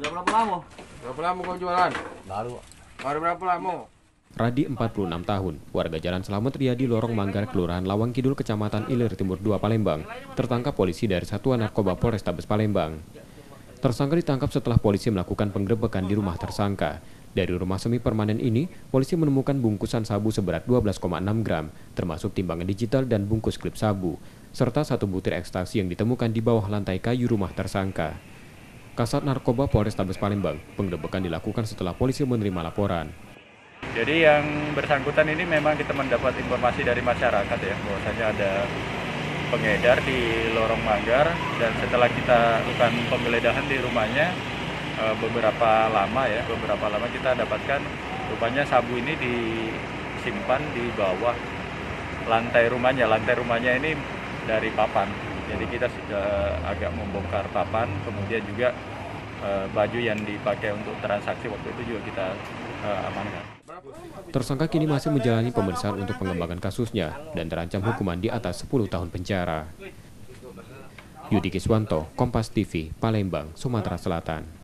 Udah berapa lama? Berapa lama kau jualan? Baru. Baru berapa lama? Radi 46 tahun, warga Jalan Selamat Riyadi Lorong Manggar, Kelurahan Lawang Kidul, Kecamatan Ilir Timur 2, Palembang, tertangkap polisi dari Satuan Narkoba Polrestabes Palembang. Tersangka ditangkap setelah polisi melakukan penggerebekan di rumah tersangka. Dari rumah semi permanen ini, polisi menemukan bungkusan sabu seberat 12,6 gram, termasuk timbangan digital dan bungkus klip sabu, serta satu butir ekstasi yang ditemukan di bawah lantai kayu rumah tersangka. Kasat Narkoba Polrestabes Palembang, penggerebekan dilakukan setelah polisi menerima laporan. Jadi yang bersangkutan ini memang kita mendapat informasi dari masyarakat ya bahwasanya ada pengedar di Lorong Manggar dan setelah kita lakukan penggeledahan di rumahnya eh, beberapa lama ya beberapa lama kita dapatkan rupanya sabu ini disimpan di bawah lantai rumahnya. Lantai rumahnya ini dari papan jadi kita sudah agak membongkar papan kemudian juga eh, baju yang dipakai untuk transaksi waktu itu juga kita eh, amankan. Tersangka kini masih menjalani pemeriksaan untuk pengembangan kasusnya dan terancam hukuman di atas 10 tahun penjara. Yudi Kiswanto, Kompas TV, Palembang, Sumatera Selatan.